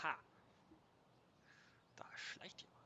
Aha. Da schleicht jemand.